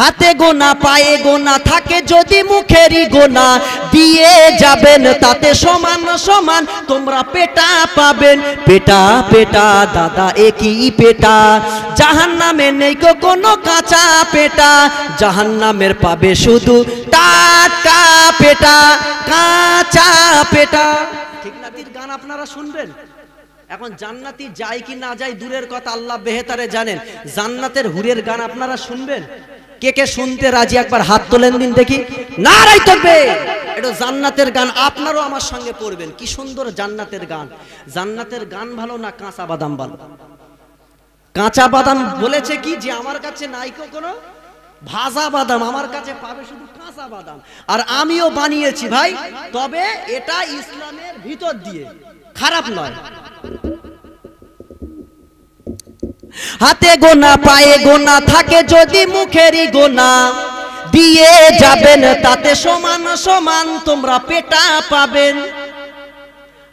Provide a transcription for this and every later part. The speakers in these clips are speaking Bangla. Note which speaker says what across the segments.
Speaker 1: হাতে গোনা, পায়ে গোনা, থাকে যদি মুখেরই গোনা। দিয়ে যাবেন তাতে সমান সমান। তোমরা পেটা পাবেন। পেটা পেটা, দাদা, একই পেটা। জাহান নামে নেই কোনো কাঁচা পেটা। জাহান নামের পাবে শুধু টাটকা পেটা, কাঁচা পেটা। ঠিক না গান আপনারা শুনবেন? এখন জান্নাতি যায় কি না যায় দূরের কথা আল্লাহ বেহেতারে জানেন। জান্নাতের হুরের গান আপনারা শুনবেন? কে কে শুনতে রাজি? একবার হাত তোলেন দিন দেখি। না রাই তবে এটা জান্নাতের গান, আপনারও আমার সঙ্গে পড়বেন। কি সুন্দর জান্নাতের গান। জান্নাতের গান ভালো না কাঁচা বাদাম ভালো? কাঁচা বাদাম বলেছে কি যে, আমার কাছে নাইকো কোনো ভাজা বাদাম, আমার কাছে পাবে শুধু কাঁচা বাদাম। আর আমিও বানিয়েছি ভাই, তবে এটা ইসলামের ভিতর দিয়ে। খারাপ নয়। হাতে গোনা, পায়ে গোনা, থাকে যদি মুখেরই গোনা। দিয়ে যাবেন তাতে সমান সমান তোমরা পেটা পাবেন।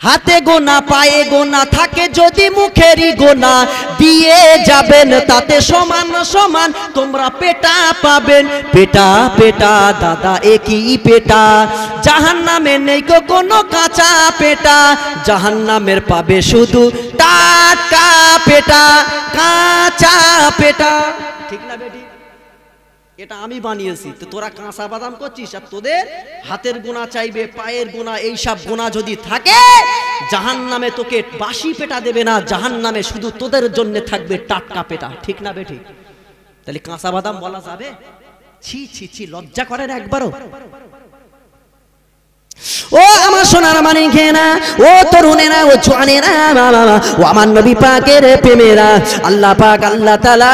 Speaker 1: হাতে গোনা, পায়ে গোনা, থাকে যদি মুখেরই গোনা। দিয়ে যাবেন তাতে সমান সমান, তোমরা পেটা পাবেন। পেটা পেটা, দাদা একই পেটা। জাহান নামে নেই কোনো কাঁচা পেটা। জাহান নামের পাবে শুধু টাটকা পেটা, কাঁচা পেটা। ঠিক না বেটি? এটা আমি বানিয়েছি। তো তোরা কাঁচা বাদাম করছিস আর তোদের হাতের গোনা চাইবে, পায়ের গোনা এইসব গোনা যদি থাকে জাহান নামে তোকে বাসি পেটা দেবে না জাহান নামে শুধু তোদের জন্য থাকবে টাটকা পেটা। ঠিক না বেঠিক তাহলে কাঁচা বাদাম বলা যাবে? ছি ছি ছি, লজ্জা করেন একবারও। ও আমার সোনার মানে ঘেনা ও তরুণেরা ও জোয়ানেরা ও আমার নবী পাকের প্রেমেরা। আল্লাহ পাক, আল্লাহ তালা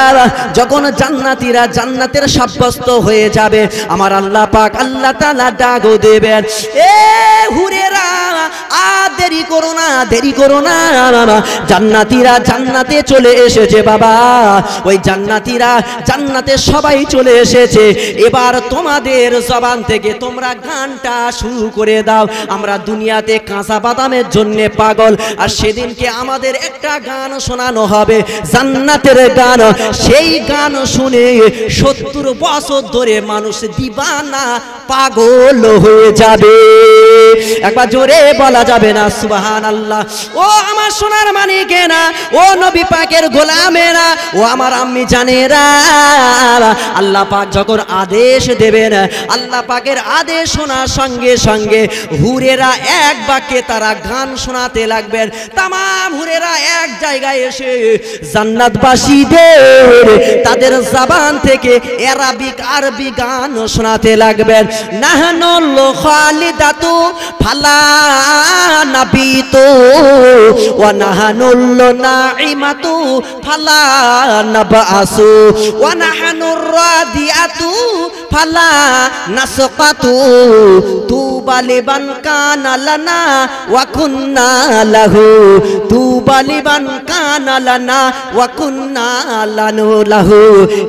Speaker 1: যখন জান্নাতিরা জান্নাতের সাব্যস্ত হয়ে যাবে, আমার আল্লাহ পাক, আল্লাহ তালা ডাকও দেবেন। এ দেরি করো না, দেরি করো না জান্নাতীরা জান্নাতে চলে এসেছে বাবা। ওই জান্নাতীরা জান্নাতে সবাই চলে এসেছে। এবার তোমাদের জবান থেকে তোমরা গানটা শুরু করে দাও। আমরা দুনিয়াতে কাঁচা বাদামের জন্য পাগল, আর সেদিনকে আমাদের একটা গান শোনানো হবে, জান্নাতের গান। সেই গান শুনে সত্তর বছর ধরে মানুষ দিবানা পাগল হয়ে যাবে। একবার জোরে বলা যাবে না সুবাহান আল্লাহ ও আমার সোনার মানিকেরা ও নবী পাকের গোলামেরা ও আমার আম্মি জানেরা। আল্লাহ পাক যখন আদেশ দেবেন, আল্লাহ পাকের আদেশ শোনার সঙ্গে সঙ্গে হুরেরা এক বাক্যে তারা গান শোনাতে লাগবেন। তাম হুরেরা এক জায়গায় এসে জান্নাতবাসীদের, তাদের জাবান থেকে এরাবিক, আরবি গান শোনাতে লাগবেন। নাহানুল খালিদাতু ফালা নাবিতু ওয়া নাহানুল নাইমাতু ফালা নাবাসু ওয়া রাদিয়াতু ফালা নাসকাতু লাহু লানা লাহু।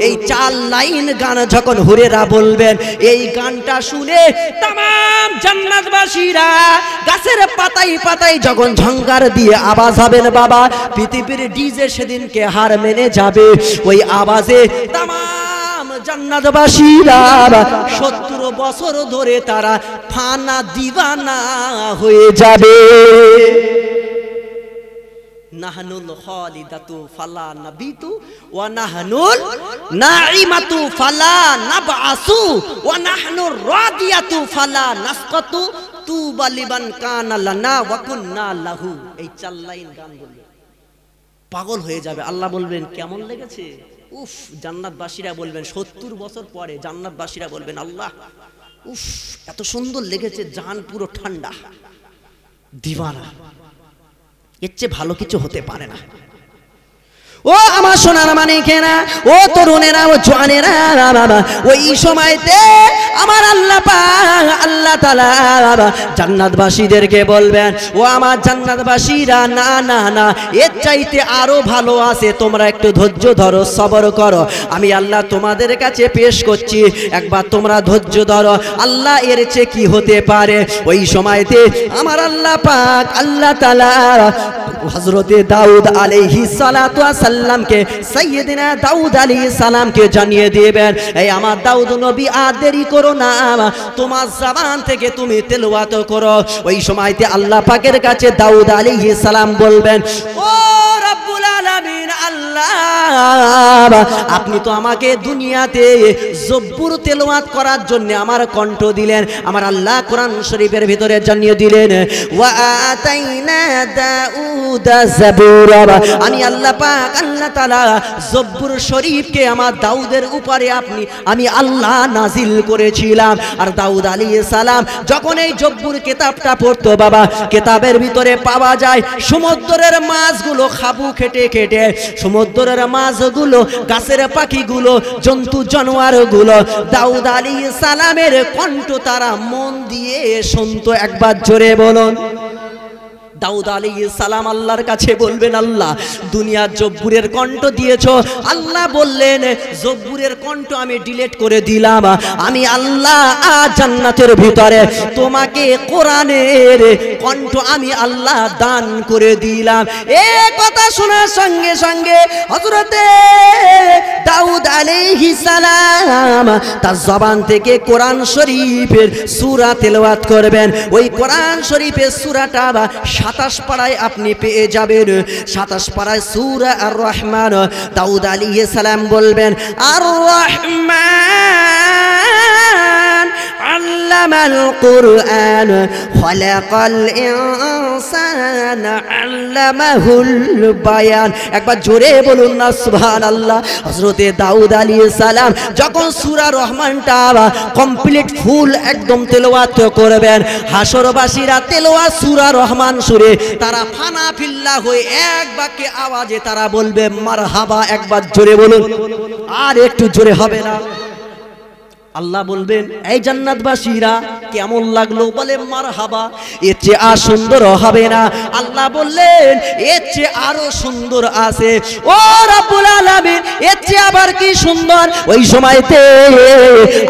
Speaker 1: এই চার লাইন গান যখন হুরেরা বলবেন, এই গানটা শুনে তাম জান্নাতবাসীরা গাছের পাতাই পাতাই যখন ঝঙ্কার দিয়ে আওয়াজ হবেন বাবা, পৃথিবীর ডিজে সেদিনকে হার মেনে যাবে। ওই আওয়াজে সত্তর বছর ধরে তারা ফানা দিবানা হয়ে যাবে। নাহানুল খালিদাতু ফালা নাবিতু ওয়া নাহানুল নাইমাতু ফালা নাবআসু ওয়া নাহনুর রাদিয়াতু ফালা নাসকাতু তুবা লিবান কানা লানা ওয়া কুন্না লাহু। এই চার লাইন গান বলবে পাগল হয়ে যাবে। আল্লাহ বলবেন, কেমন লেগেছে? উফ, জান্নাতবাসীরা বলবেন, সত্তর বছর পরে জান্নাতবাসীরা বলবেন, আল্লাহ, উফ, এত সুন্দর লেগেছে, জান পুরো ঠান্ডা। দিবানা, এর চেয়ে ভালো কিছু হতে পারে না। ও আমার সোনার মানিকেরা, ও তরুণেরা, ও জোয়ানেরা, বাবা ওই সময়তে আমার আল্লাহ আল্লাহ তাআলা জান্নাতবাসীদেরকে বলবেন, ও আমার জান্নাতবাসীরা, না না না, এর চাইতে আরও ভালো আছে, তোমরা একটু ধৈর্য ধরো, সবর করো। আমি আল্লাহ তোমাদের কাছে পেশ করছি, একবার তোমরা ধৈর্য ধরো, আল্লাহ এর চেয়ে কি হতে পারে? ওই সময়তে আমার আল্লাহ পাক, আল্লাহ তালা হজরতে দাউদ আলাইহি সালাতু সাল্লামকে সাইয়েদিনা দাউদ আলী সালামকে জানিয়ে দিবেন, এই আমার দাউদ নবী, আর দেরি করো না। তোমার জবান থেকে তুমি তেলাওয়াত করো। ওই সময়তে আল্লাহ পাকের কাছে দাউদ আলী সালাম বলবেন, ও আপনি তো আমাকে দুনিয়াতে জব্বুর করার জন্য আমার কণ্ঠ দিলেন, আমার আল্লাহ কোরআন শরীফের ভিতরে জানিয়ে দিলেন আমি আল্লাহ পাক, আল্লাহ জব্বুর শরীফকে আমার দাউদের উপরে আপনি, আমি আল্লাহ নাজিল করেছিলাম। আর দাউদ আলাইহিস সালাম যখন এই জব্বুর কিতাবটা পড়তো, বাবা, কিতাবের ভিতরে পাওয়া যায়, সমুদ্রের মাছগুলো খাবু খেটে খেটে সমুদ্রের মাছগুলো, গাছের পাখিগুলো, জন্তু জানোয়ারগুলো, দাউদ আলী সালামের কণ্ঠ তারা মন দিয়ে শুনতো। একবার জোরে বলুন। দাউদ আলী সালাম আল্লাহর কাছে বলবেন, আল্লাহ, দুনিয়ার জব্বুরের কণ্ঠ দিয়েছ। আল্লাহ বললেন, জব্বুরের কণ্ঠ আমি ডিলেট করে দিলাম। আমি আল্লাহ জান্নাতের ভিতরে তোমাকে কোরআনের কণ্ঠ আমি আল্লাহ দান করে দিলাম। এ কথা শোনার সঙ্গে সঙ্গে হজরতে দাউদ আলাইহি সালাম তার জবান থেকে কোরআন শরীফের সূরা তেলাওয়াত করবেন। ওই কোরআন শরীফের সূরাটা সাতাশ পাড়ায় আপনি পেয়ে যাবেন। সাতাশ পাড়ায় সুর আর রহমান দাউদ আলী সালাম বলবেন আর রহমান আল্লামাল কুরআন খলাকাল ইনসান আল্লামাহুল বায়ান একবার জোরে বলুন না, সুবহানাল্লাহ। হযরতে দাউদ আলাইহিস সালাম যখন সূরা রহমানটা কমপ্লিট ফুল একদম তেলাওয়াত করবেন, হাসরবাসীরা তেলাওয়াত সূরা রহমান সুরে তারা ফানা ফিল্লা হয়ে এক বাক্যে আওয়াজে তারা বলবে, মারহাবা, একবার জোরে বলুন। আর একটু জোরে হবে না। আল্লাহ বলবেন, এই জান্নাতবাসীরা, কেমন লাগল? বলে মার হাবা এর চেয়ে আর সুন্দর হবে না। আল্লাহ বললেন, এর চেয়ে আরও সুন্দর আছে। ও রাব্বুল আলামিন, এর চেয়ে আবার কি সুন্দর? ওই সময়তে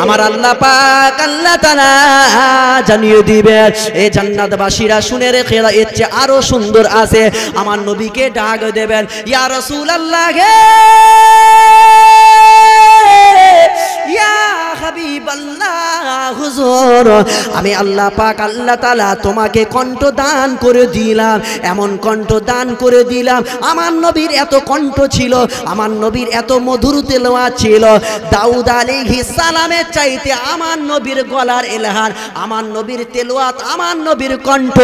Speaker 1: আমার আল্লাহ পাক আল্লাহ তাআলা জানিয়ে দিবেন এই জান্নাতবাসীরা, শুনে রেখে এর চেয়ে আরও সুন্দর আছে। আমার নবীকে ডাক দেবেন, ইয়া রাসূলুল্লাহ হে, ইয়া আমি আল্লাহ পাক, আল্লাহ তালা তোমাকে কণ্ঠ দান করে দিলাম, এমন কণ্ঠ দান করে দিলাম। আমার নবীর এত কণ্ঠ ছিল, আমার নবীর এত মধুর তেলোয়া ছিল। দাউদ আলাইহিস সালামের চাইতে আমার নবীর গলার এলহার, আমার নবীর তেলাওয়াত আমার নবীর কণ্ঠ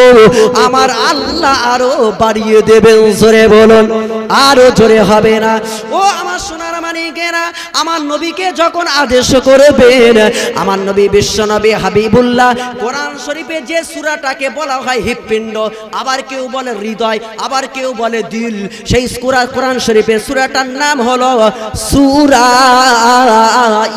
Speaker 1: আমার আল্লাহ আরও বাড়িয়ে দেবেন, জোরে বলুন। আরও জোরে হবে না। ও আমার সোনার মানিকেরা আমার নবীকে যখন আদেশ করবেন, আমার নবী বিশ্ব নবী হাবিবুল্লাহ, কোরআন শরীফে যে সূরাটাকে বলা হয় হৃৎপিণ্ড, আবার কেউ বলে হৃদয়, আবার কেউ বলে দিল, সেই সূরা কোরআন শরীফের সূরাটার নাম হলো সূরা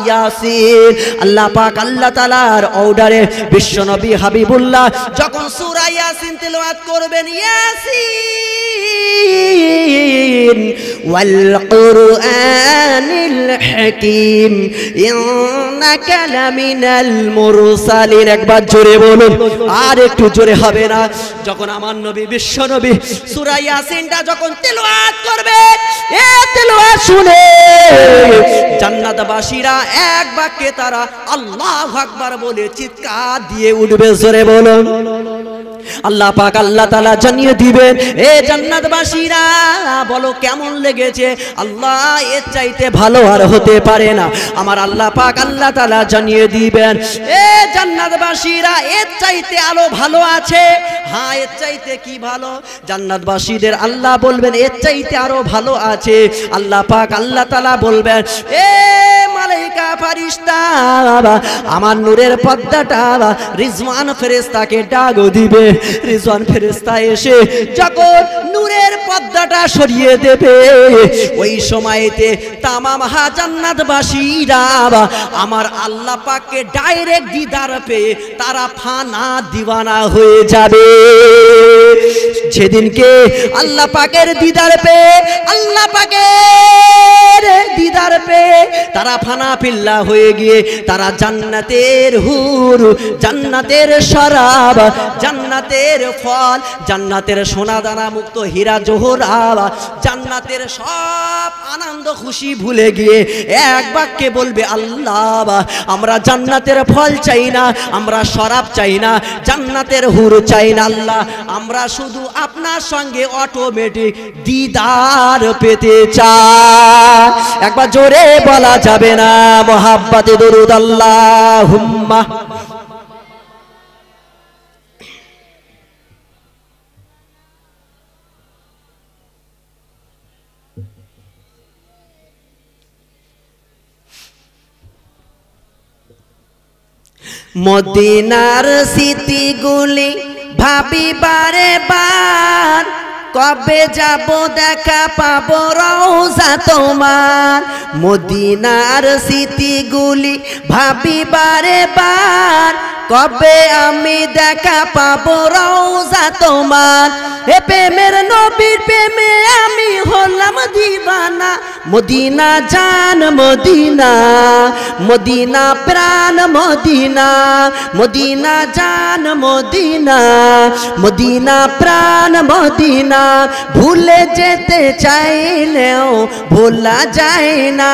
Speaker 1: ইয়াসিন। আল্লাহ পাক আল্লাহ তাআলার অর্ডারে বিশ্ব নবী হাবিবুল্লাহ যখন সূরা ইয়াসিন তেলাওয়াত করবেন, ইয়াসিন। ওয়াল কুরআনিল হাকীম ইন্নাকা লামিনাল একবার জোরে বলুন, আর একটু জোরে হবে না। যখন আমার নবী, বিশ্ব নবী, সূরা ইয়াসিনটা যখন তেলাওয়াত করবে, এ তেলাওয়াত শুনে জান্নাতবাসীরা এক বাক্যে তারা আল্লাহু আকবার বলে চিৎকার দিয়ে উঠবে। জোরে বলুন। আল্লাহ পাক আল্লাহ তালা জানিয়ে দিবেন, এ জান্নাতবাসীরা, বলো কেমন লেগেছে? আল্লাহ এর চাইতে ভালো আর হতে পারে না। আমার আল্লাহ পাক আল্লাহ তালা জানিয়ে দিবেন, এ জান্নাতবাসীরা, এর চাইতে আলো ভালো আছে? হ্যাঁ এর চাইতে কি ভালো? জান্নাতবাসীদের আল্লাহ বলবেন, এর চাইতে আরও ভালো আছে। আল্লাহ পাক আল্লাহ তালা বলবেন, এ মালাইকা ফারিস্তা আমার নূরের পদ্মাটা রিজওয়ান ফেরেস্তাকে ডাগো দিবে। রিজওয়ান ফেরেস্তা এসে যখন নূরের পর্দা পর্দাটা সরিয়ে দেবে। ওই সময়তে তামাম হা জান্নাতবাসীরা আমার আল্লাহ পাককে ডাইরেক্ট দিদার পেয়ে তারা ফানা দিওয়ানা হয়ে যাবে। সেদিনকে আল্লাহ পাকের দিদার পেয়ে, আল্লাহ পাকের দিদার পেয়ে তারা ফানা পিল্লা হয়ে গিয়ে তারা জান্নাতের হুর, জান্নাতের শরাব, জান্নাতের ফল, জান্নাতের সোনা দানা মুক্ত হীরা জোহরাব জান্নাতের সব আনন্দ খুশি ভুলে গিয়ে এক বাক্যে বলবে, আল্লাহ, আমরা জান্নাতের ফল চাই না, আমরা শরাব চাই না, জান্নাতের হুর চাই না, আল্লাহ, আমরা শুধু আপনার সঙ্গে অটোমেটিক দিদার পেতে চাই। একবার জোরে বলা যাবে না, মোহাব্বাতে দরুদ আল্লাহ হুম্মা মদিনার স্মৃতিগুলি ভাবি বারে। কবে যাব দেখা পাবো রওজা তোমার। মদিনার স্মৃতিগুলি ভাবি বারে। বার কবে আমি দেখা পাবো রওজা তোমার? হে প্রেমের নবীর প্রেমে আমি হলাম দিবানা মদিনা জান মদিনা মদিনা প্রাণ মদিনা মদিনা জান মদিনা মদিনা প্রাণ মদিনা, ভুলে যেতে চাইলেও ভোলা যায় না,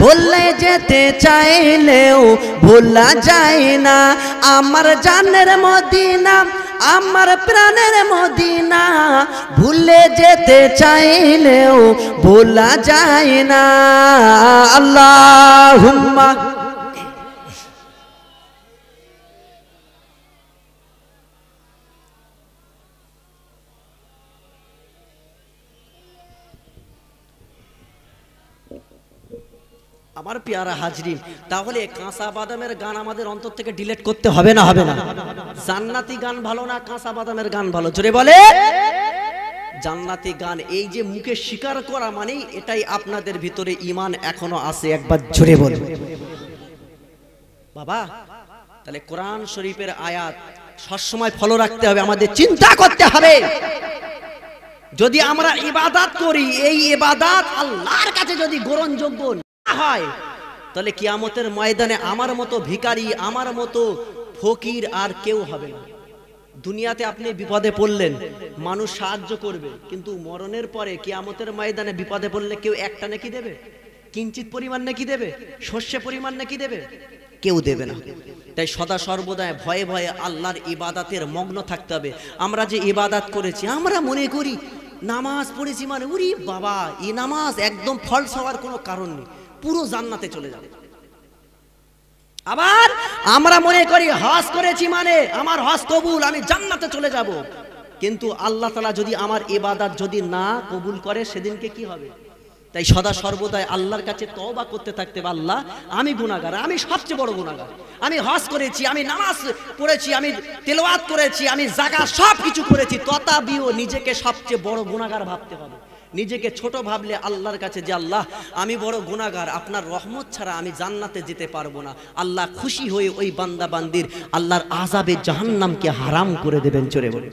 Speaker 1: ভুলে যেতে চাইলেও ভোলা যায় না। আমার জানের মদিনা আমার প্রাণের মদিনা ভুলে যেতে চাইলেও ভোলা যায় না। আল্লাহ আমার পেয়ারা হাজরিন, তাহলে কাঁচা বাদামের গান আমাদের অন্তর থেকে ডিলেট করতে হবে না হবে না? জান্নাতি গান ভালো না কাঁচা বাদামের গান ভালো? জোরে বলে। জান্নাতি গান, এই যে মুখে স্বীকার করা মানেই এটাই আপনাদের ভিতরে ইমান এখনও আছে, একবার জোরে বলে। বাবা, তাহলে কোরআন শরীফের আয়াত সবসময় ফলো রাখতে হবে, আমাদের চিন্তা করতে হবে। যদি আমরা ইবাদাত করি, এই ইবাদাত আল্লাহর কাছে যদি গ্রহণযোগ্য হয়। তাহলে কিয়ামতের ময়দানে আমার মতো ভিখারি, আমার মতো ফকির আর কেউ হবে না। দুনিয়াতে আপনি বিপদে পড়লেন, মানুষ সাহায্য করবে, কিন্তু মরণের পরে কিয়ামতের ময়দানে বিপদে পড়লে কেউ একটা নাকি দেবে? কিঞ্চিত পরিমাণ নাকি দেবে? শস্য পরিমাণ নাকি দেবে? কেউ দেবে না। তাই সদা সর্বদায় ভয়ে ভয়ে আল্লাহর ইবাদাতের মগ্ন থাকতে হবে। আমরা যে ইবাদাত করেছি, আমরা মনে করি, নামাজ পড়েছি মানে উরি বাবা, এই নামাজ একদম ফলস হওয়ার কোনো কারণ নেই। পুরো জান্নাতে চলে যাবে। আবার আমরা মনে করি হজ করেছি মানে আমার হজ কবুল, আমি জান্নাতে চলে যাব। কিন্তু আল্লাহ তালা যদি আমার ইবাদাত যদি না কবুল করে, সেদিনকে কি হবে? তাই সদা সর্বদাই আল্লাহর কাছে তওবা করতে থাকতে আল্লাহ, আমি গুণাগার আমি সবচেয়ে বড় গুণাগার আমি হজ করেছি, আমি নামাজ পড়েছি, আমি তেলাওয়াত করেছি, আমি জাগা সব কিছু করেছি, তথাপিও নিজেকে সবচেয়ে বড় গুণাগার ভাবতে হবে। নিজেকে ছোট ভাবলে আল্লাহর কাছে যে, আল্লাহ, আমি বড় গুণাগার আপনার রহমত ছাড়া আমি জান্নাতে যেতে পারব না। আল্লাহ খুশি হয়ে ওই বান্দা বান্দির আল্লাহর আজাবে জাহান্নামকে হারাম করে দেবেন চোরে বলে